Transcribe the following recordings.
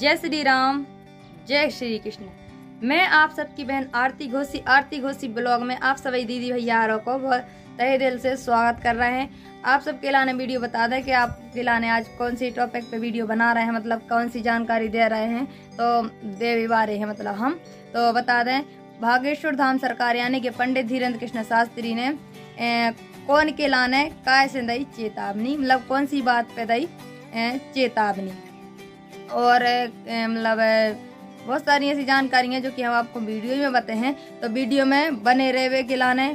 जय श्री राम जय श्री कृष्ण। मैं आप सबकी बहन आरती घोषी आरती घोषी ब्लॉग में आप सभी दीदी भैया को बहुत तहे दिल से स्वागत कर रहे हैं। आप सब सबके लाने वीडियो बता दें कि आपके लाने आज कौन सी टॉपिक पे वीडियो बना रहे हैं मतलब कौन सी जानकारी दे रहे हैं तो देवी बारे हैं मतलब हम। तो बता दें भागेश्वर धाम सरकार यानी कि पंडित धीरेन्द्र कृष्ण शास्त्री ने ए, कौन के लाने काय से दई चेतावनी मतलब कौन सी बात पे दई चेतावनी। और मतलब बहुत सारी ऐसी जानकारी है जो कि हम आपको वीडियो में बताए। हैं तो वीडियो में बने रहे के लाने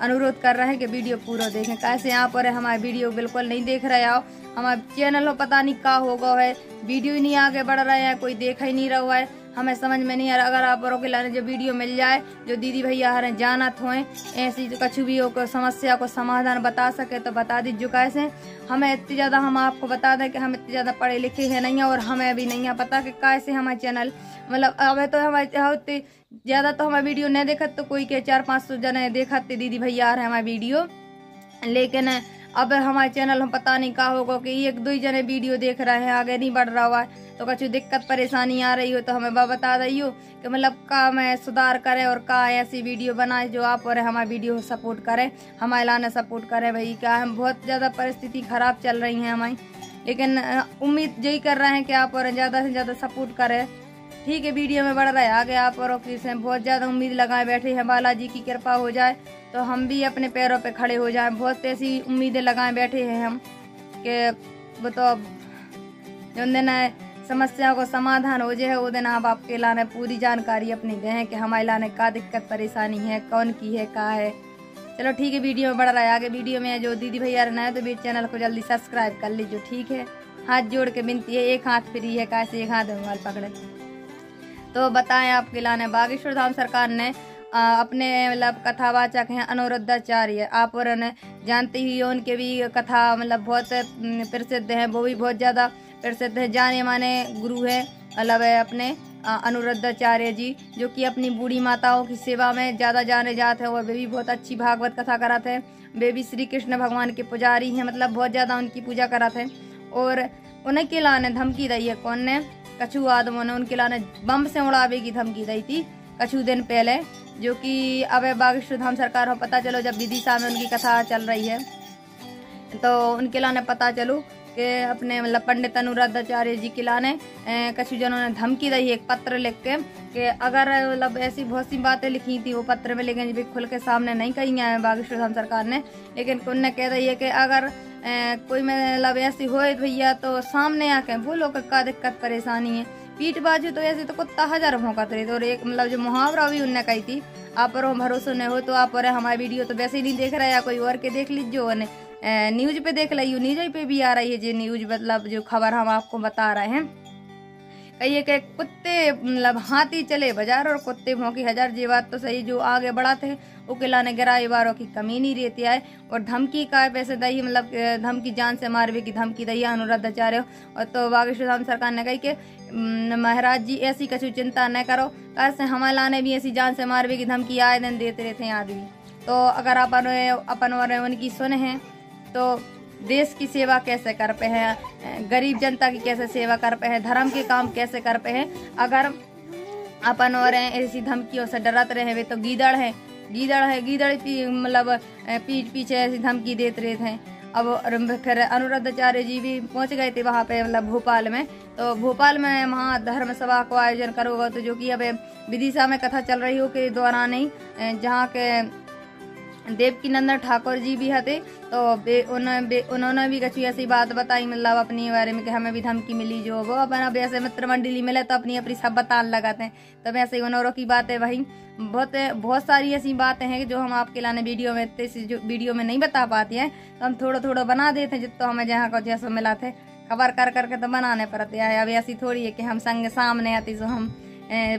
अनुरोध कर रहे हैं कि वीडियो पूरा देखें। कैसे यहाँ पर हमारे वीडियो बिल्कुल नहीं देख रहे हो? हमारे चैनल हो पता नहीं क्या होगा, है। वीडियो ही नहीं आगे बढ़ रहे हैं कोई देखा ही नहीं रहा है। हमें समझ में नहीं आ रहा। अगर आप के लाने जो वीडियो मिल जाए, जो दीदी भैया हरें जाना हो ऐसी कछु भी हो, को समस्या को समाधान बता सके तो बता दीजिए कैसे हमें इतनी ज़्यादा हम आपको बता दें कि हम इतने ज़्यादा पढ़े लिखे हैं नहीं और हमें भी नहीं पता कि कैसे हमारे चैनल। मतलब अब तो हमारे ज़्यादा तो हमारे वीडियो नहीं देखते तो कोई के चार पाँच सौ जने देखते दीदी भैया रहे हमारे वीडियो। लेकिन अब हमारे चैनल हम पता नहीं कहा होगा कि एक दो ही जने वीडियो देख रहे हैं, आगे नहीं बढ़ रहा हुआ। है तो कुछ दिक्कत, परेशानी आ रही हो तो हमें बता दी हो कि मतलब का मैं सुधार करे और का ऐसी वीडियो बनाए जो आप और हमारे वीडियो सपोर्ट करें, हमारे लाने सपोर्ट करें। भाई, क्या हम बहुत ज़्यादा परिस्थिति खराब चल रही है हमारी। लेकिन उम्मीद यही कर रहे हैं कि आप और ज़्यादा से ज़्यादा सपोर्ट करें। ठीक है, वीडियो में बढ़ रहा है, आगे आप और से बहुत ज़्यादा उम्मीद लगाए बैठे हैं, बालाजी की कृपा हो जाए तो हम भी अपने पैरों पे खड़े हो जाएँ। बहुत ऐसी उम्मीदें लगाए बैठे हैं हम कि वो तो जो दिन समस्या को समाधान हो जाए वो दिन आप आपके लाने पूरी जानकारी अपनी दें कि हमारे लाने का दिक्कत, परेशानी है, कौन की है, का है। चलो ठीक है, वीडियो में बढ़ रहा है। आगे वीडियो में जो दीदी भैया रहना है तो भी चैनल को जल्दी सब्सक्राइब कर लीजिए, ठीक है? हाथ जोड़ के बिनती है, एक हाथ फ्री है कैसे एक हाथ मोबाइल पकड़े। तो बताएँ आपके लाने बागेश्वर धाम सरकार ने अपने मतलब कथावाचक हैं अनुरुद्धाचार्य। आप और जानते ही हो, उनके भी कथा मतलब बहुत प्रसिद्ध हैं। वो भी बहुत ज़्यादा प्रसिद्ध है। जाने माने गुरु है मतलब अपने अनुरुद्धाचार्य जी, जो कि अपनी बूढ़ी माताओं की सेवा में ज़्यादा जाने जाते हैं। और वे भी बहुत अच्छी भागवत कथा कराते हैं। वे भी श्री कृष्ण भगवान के पुजारी हैं मतलब बहुत ज़्यादा उनकी पूजा कराते हैं। और उन्हें के लाने धमकी दी है कौन ने? कछु आदमों ने उनके लाने बम से उड़ावे की धमकी दी थी। कछु दिन पहले जो कि अब बागेश्वर धाम सरकार हो पता चलो जब विदिशा में उनकी कथा चल रही है। तो उनके लाने पता चलो के अपने मतलब पंडित अनुराधाचार्य जी के लाने कछु जनों ने धमकी दी एक पत्र लिख के कि अगर मतलब ऐसी बहुत सी बातें लिखी थी वो पत्र में लेकिन भी खुल के सामने नहीं कही है बागेश्वर धाम सरकार ने। लेकिन उनने कह दी है कि अगर ए, कोई मतलब ऐसी हो भैया तो सामने आके बोलो का दिक्कत परेशानी है। पीठ बाजू तो ऐसे तो कुत्ता हज़ार भौंकत थे, और एक मतलब जो मुहावरा भी उनने कही थी, आप पर भरोसा नहीं हो तो आप पर हमारी वीडियो तो वैसे ही नहीं देख रहे या कोई और के देख लीजिए न्यूज़ पे देख ली न्यूज़ पे भी आ रही है जो, न्यूज़ मतलब जो खबर हम आपको बता रहे हैं। कहिए कि कुत्ते मतलब हाथी चले बाज़ार और कुत्ते भौंकी हज़ार जी बात तो सही जो आगे बढ़ाते हैं। किला ने गिराई वारों की कमी नहीं रहती है और धमकी का पैसे दही मतलब धमकी जान से मारवे की धमकी दही अनुराधाचार्य और तो बागेश्वर धाम सरकार ने कही कि महाराज जी, ऐसी कछु चिंता न करो। कैसे हमारे लाने भी ऐसी जान से मारवे की धमकी आए दिन देते रहते हैं आदमी। तो अगर अपन अपन और उनकी सुने हैं तो देश की सेवा कैसे कर पे हैं? गरीब जनता की कैसे सेवा कर पे हैं? धर्म के काम कैसे कर पे हैं? अगर अपन और ऐसी धमकियों से डरत रहे वे तो गीदड़ है। गीदड़ है, गीदड़ मतलब पीठ पीछे ऐसी धमकी देते रहे थे अब फिर अनुराधाचार्य जी भी पहुँच गए थे वहाँ पे मतलब भोपाल में। तो भोपाल में वहाँ धर्म सभा को आयोजन करोगा तो जो कि अब विदिशा में कथा चल रही हो के दौरान ही जहाँ के देवकी नंदन ठाकुर जी भी हते तो बे उन्होंने भी कछु ऐसी बात बताई मतलब अपनी बारे में कि हमें भी धमकी मिली जो वो। अपन अब ऐसे मित्र मंडली मिले तो अपनी अपनी सब बतान लगाते हैं। तो वैसे ही उन्होंने की बात है वही। बहुत बहुत सारी ऐसी बातें हैं जो हम आपके लाने वीडियो में जो वीडियो में नहीं बता पाती हैं। तो हम थोड़ा थोड़ा बना देते हैं जितना हमें जहाँ को जैसा मिला थे। खबर कर, करके तो बनाने पड़ते हैं। अब ऐसी थोड़ी है कि हम संग सामने आती तो हम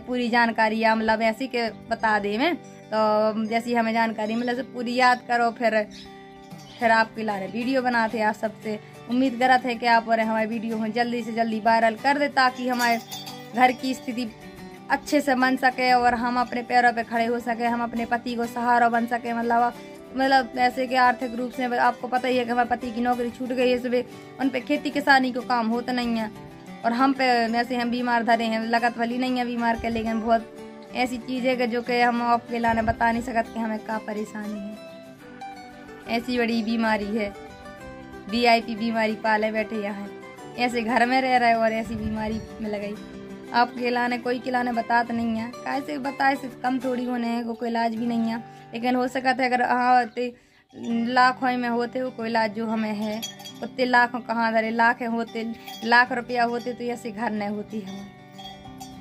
पूरी जानकारी या मतलब ऐसी के बता दे। में तो जैसी हमें जानकारी मिले तो पूरी याद करो, फिर फिर आपके लारे वीडियो बनाते आप सबसे। उम्मीद करा थे कि आप और हमारे वीडियो में जल्दी से जल्दी वायरल कर दे ताकि हमारे घर की स्थिति अच्छे से बन सके और हम अपने पैरों पे खड़े हो सके, हम अपने पति को सहारा बन सके। मतलब मतलब ऐसे कि आर्थिक रूप से आपको पता ही है कि हमारे पति की नौकरी छूट गई है सुबह उन पे खेती किसानी को काम होता नहीं है। और हम पे वैसे हम बीमार धरे हैं, लगत वाली नहीं है बीमार के, लेकिन बहुत ऐसी चीज़ कि जो कि हम आपके लाने बता नहीं सकते हमें क्या परेशानी है। ऐसी बड़ी बीमारी है। वीआईपी बीमारी पाले बैठे यहाँ ऐसे घर में रह रहे और ऐसी बीमारी में लगाई आप खिलाने कोई खिलाने बता तो नहीं है। कैसे बताए? से कम थोड़ी होने हैं को कोई इलाज भी नहीं है। लेकिन हो सकता है अगर हाँ लाखों में होते हो, कोई इलाज जो हमें है, उतने लाखों कहाँ धरे? लाख होते, लाख रुपया होते तो ऐसे घर नहीं होती हमें।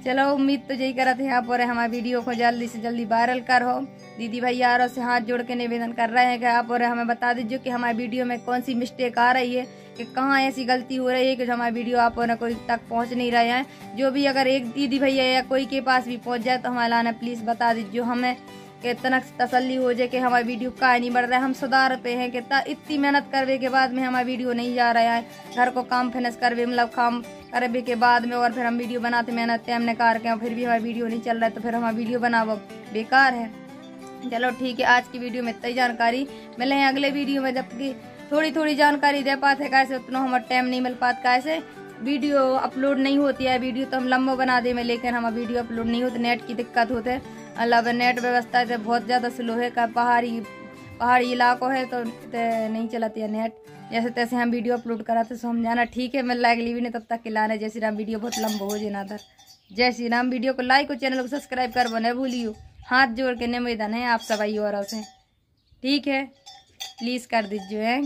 चलो, उम्मीद तो यही करते हैं आप, और हमारे वीडियो को जल्दी से जल्दी वायरल कर। हो दीदी भाई यारों से हाथ जोड़ के निवेदन कर रहे हैं कि आप, और हमें बता दीजिए कि हमारे वीडियो में कौन सी मिस्टेक आ रही है, कि कहाँ ऐसी गलती हो रही है कि जो हमारे वीडियो आप और कोई तक पहुँच नहीं रहे हैं। जो भी अगर एक दीदी भैया या कोई के पास भी पहुँच जाए तो हमारा लाना प्लीज़ बता दीजिए हमें। कि इतना तसल्ली हो जाए कि हमारी वीडियो का नहीं बढ़ रहा है, हम सुधार पे हैं कि इतनी मेहनत करने के बाद में हमारा वीडियो नहीं जा रहा है। घर को काम फिनिश करवे मतलब काम करवे के बाद में और फिर हम वीडियो बनाते मेहनत टाइम निकाल के, फिर भी हमारी वीडियो नहीं चल रहा है तो फिर हमारा वीडियो बनाओ बेकार है। चलो ठीक है, आज की वीडियो में इतनी जानकारी। मिले हैं अगले वीडियो में, जबकि थोड़ी थोड़ी जानकारी दे पाते कैसे, उतना हमारा टाइम नहीं मिल पाता, कैसे वीडियो अपलोड नहीं होती है। वीडियो तो हम लंबा बना दे में, लेकिन हमारा वीडियो अपलोड नहीं होती, नेट की दिक्कत होते। अल्लाह नेट व्यवस्था से बहुत ज़्यादा स्लो है, का पहाड़ी पहाड़ी इलाकों है तो नहीं चलाती है नेट। जैसे तैसे हम वीडियो अपलोड कराते तो हम जाना, ठीक है मिल लाइक ली नहीं तब तक खिलाने जय श्री राम वीडियो बहुत लंबा हो जाए नादर जय राम वीडियो को लाइक और चैनल को सब्सक्राइब कर, बने भूलियो। हाथ जोड़ के निवेदन है, आप सभी और से। ठीक है प्लीज़ कर दीजिए